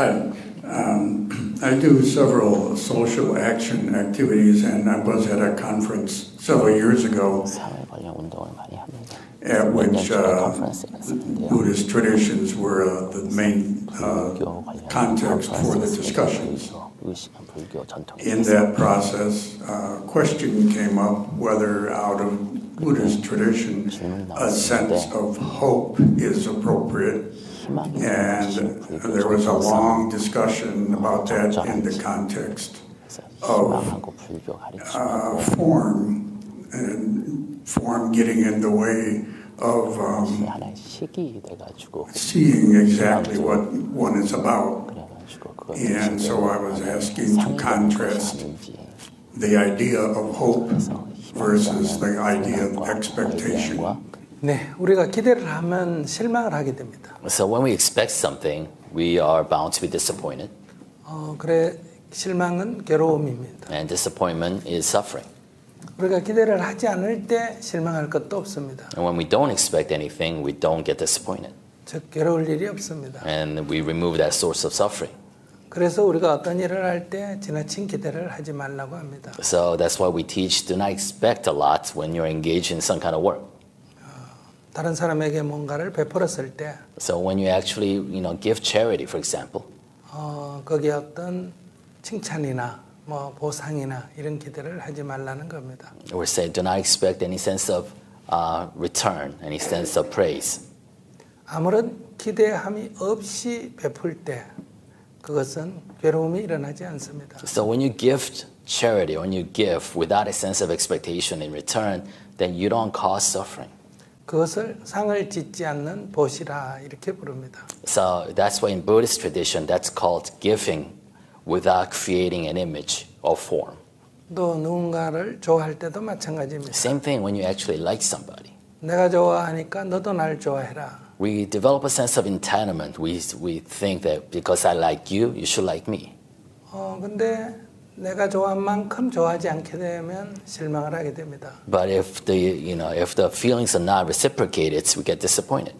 I, um, I do several social action activities, and I was at a conference several years ago 사회 관련 운동을 많이 합니다. at 몇년 which 전에 uh, 컨퍼런스에 갔었는데요. Buddhist traditions were uh, the main uh, 불교 관련 context for the 컨퍼런스에 discussions. 불교, 의식, 불교 전통에 In 대해서 that process, a question came up whether out of Buddhist tradition, a sense of hope is appropriate. 희망이 And 불교 there was a 전통에서 long discussion about that in the context 그래서 of 희망하고 불교 uh, 가르침하고 form and form getting in the way of um, 하나의 식이 돼가지고 seeing exactly what one is about. 그래가지고 그걸 And so I was asking to contrast 하는지 the idea of hope versus the idea of expectation. 네, 우리가 기대를 하면 실망을 하게 됩니다. So when we expect something, we are bound to be disappointed, 어, 그래 실망은 괴로움입니다. and disappointment is suffering. 우리가 기대를 하지 않을 때 실망할 것도 없습니다. And when we don't expect anything, we don't get disappointed, 즉 괴로울 일이 없습니다. and we remove that source of suffering. 그래서 우리가 어떤 일을 할 때 지나친 기대를 하지 말라고 합니다. So that's why we teach do not expect a lot when you're engaged in some kind of work. 다른 사람에게 뭔가를 베풀었을 때 So when you actually, you know, give charity, for example, 어, 거기에 어떤 칭찬이나 뭐 보상이나 이런 기대를 하지 말라는 겁니다. we say do not expect any sense of uh, return, any sense of praise. 아무런 기대함이 없이 베풀 때 그것은 괴로움이 일어나지 않습니다. So when you give charity, when you give without a sense of expectation in return, then you don't cause suffering. 그것을 상을 짓지 않는 보시라 이렇게 부릅니다. So that's why in Buddhist tradition, that's called giving without creating an image or form. 또 누군가를 좋아할 때도 마찬가지입니다. Same thing when you actually like somebody. 내가 좋아하니까 너도 날 좋아해라. We develop a sense of entitlement. We, we think that because I like you, you should like me. 어 근데 내가 좋아한 만큼 좋아하지 않게 되면 실망을 하게 됩니다. But if the, you know, if the feelings are not reciprocated, we get disappointed.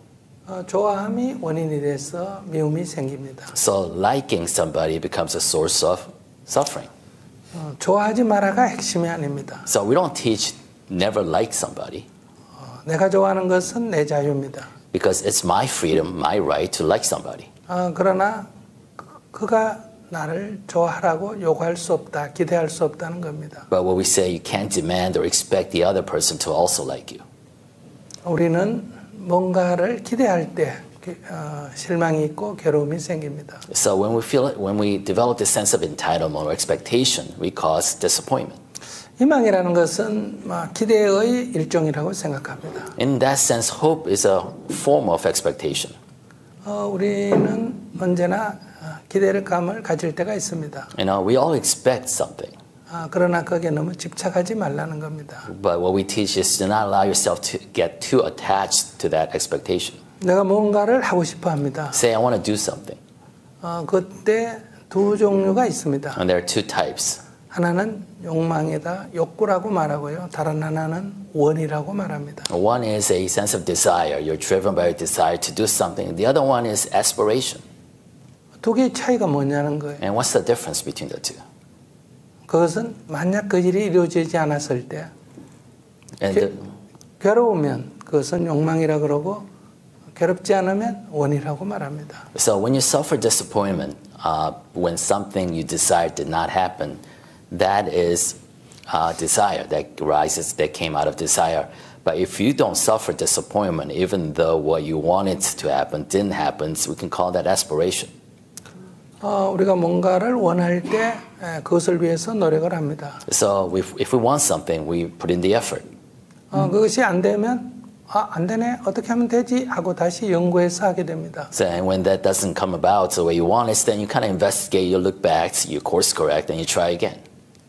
어, 좋아함이 원인이 돼서 미움이 생깁니다. So liking somebody becomes a source of suffering. 어, 좋아하지 마라가 핵심이 아닙니다. So we don't teach never like somebody 어, 내가 좋아하는 것은 내 자유입니다. because it's my freedom, my right to like somebody. 어, 그러나 그- 그가 나를 좋아하라고 요구할 수 없다, 기대할 수 없다는 겁니다. But what we say, you can't demand or expect the other person to also like you. 우리는 뭔가를 기대할 때 어, 실망이 있고 괴로움이 생깁니다. So when we feel it, when we develop this sense of entitlement or expectation, we cause disappointment. 희망이라는 것은 뭐 기대의 일종이라고 생각합니다. In that sense, hope is a form of expectation. 어, 우리는 언제나 어, 기대를 감을 가질 때가 있습니다. You know, we all expect something, 아, 그러나 거기에 너무 집착하지 말라는 겁니다. but what we teach is do not allow yourself to get too attached to that expectation. 내가 뭔가를 하고 싶어 합니다. Say, I want to do something, 어, 그때 두 종류가 있습니다. and there are two types. 하나는 욕망이다, 욕구라고 말하고요. 다른 하나는 원이라고 말합니다. One is a sense of desire. You're driven by a desire to do something. The other one is aspiration. 두 개의 차이가 뭐냐는 거예요. And what's the difference between the two? 그것은 만약 그 일이 이루어지지 않았을 때 And the, 괴로우면 그것은 욕망이라 그러고 괴롭지 않으면 원이라고 말합니다. so when you suffer disappointment, uh, when something you desired did not happen, that is uh, desire that arises, that came out of desire. But if you don't suffer disappointment, even though what you wanted to happen didn't happen, we can call that aspiration. 어, 우리가 뭔가를 원할 때 에, 그것을 위해서 노력을 합니다. So if, if we want something, we put in the effort. 어, 그것이 안 되면 아, 안 되네 어떻게 하면 되지 하고 다시 연구해서 하게 됩니다. So, and when that doesn't come about the way you want it, then you kind of investigate, you look back, you course correct, and you try again.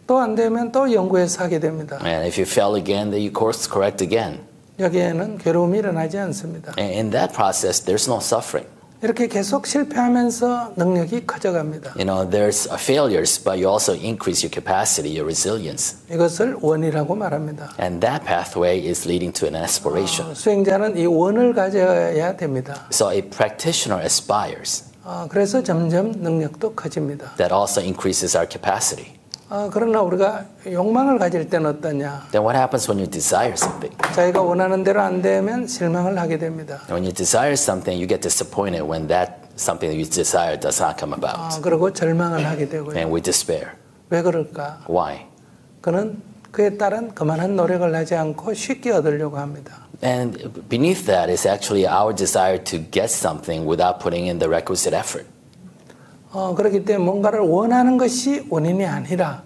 또 안 되면 또 연구해서 하게 됩니다. And if you fail again, then you course correct again. 여기에는 괴로움이 일어나지 않습니다. And in that process, there's no suffering. 이렇게 계속 실패하면서 능력이 커져갑니다. You know, there's uh, failures, but you also increase your capacity, your resilience. 이것을 원이라고 말합니다. And that pathway is leading to an aspiration. 수행자는 이 원을 가져야 됩니다. So a practitioner aspires. 어, 그래서 점점 능력도 커집니다. That also increases our capacity. 어, 그러나 우리가 욕망을 가질 때는 어떠냐? Then what happens when you desire something? 자기가 원하는 대로 안 되면 실망을 하게 됩니다. When you desire something, you get disappointed when that something that you desire does not come about. 어, 그리고 절망을 하게 되고요. And we despair. 왜 그럴까? Why? 그는 그에 따른 그만한 노력을 하지 않고 쉽게 얻으려고 합니다. And beneath that is actually our desire to get something without putting in the requisite effort. 어, 그렇기 때문에 뭔가를 원하는 것이 원인이 아니라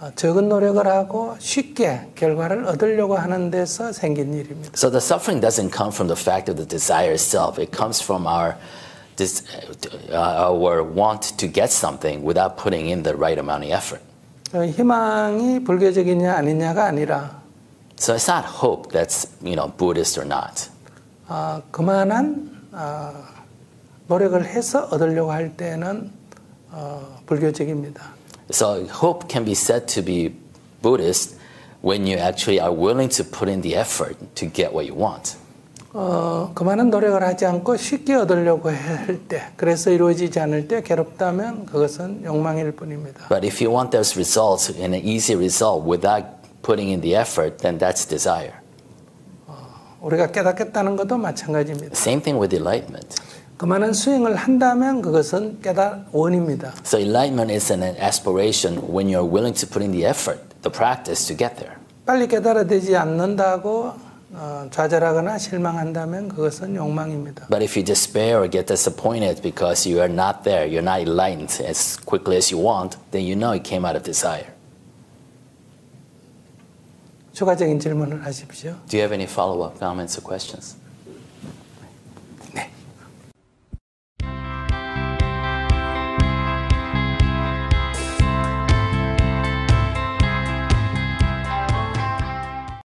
어, 적은 노력을 하고 쉽게 결과를 얻으려고 하는 데서 생긴 일입니다. So the suffering doesn't come from the fact of the desire itself. It comes from our this, uh, our want to get something without putting in the right amount of effort. 어, 희망이 불교적이냐 아니냐가 아니라 So it's not hope that's you know Buddhist or not. 어, 그만한 어, 노력을 해서 얻으려고 할 때는 어, 불교적입니다. So hope can be said to be Buddhist when you actually are willing to put in the effort to get what you want. 어, 그만한 노력을 하지 않고 쉽게 얻으려고 할 때, 그래서 이루어지지 않을 때 괴롭다면 그것은 욕망일 뿐입니다. But if you want those results in an easy result without putting in the effort, then that's desire. 우리가 깨닫겠다는 것도 마찬가지입니다. Same thing with enlightenment. 그만한 수행을 한다면 그것은 깨달 원입니다. So enlightenment is an aspiration when you're willing to put in the effort, the practice to get there. 빨리 깨달아되지 않는다고 어, 좌절하거나 실망한다면 그것은 욕망입니다. But if you despair or get disappointed because you are not there, you're not enlightened as quickly as you want, then you know it came out of desire. 추가적인 질문을 하십시오. Do you have any follow-up comments or questions?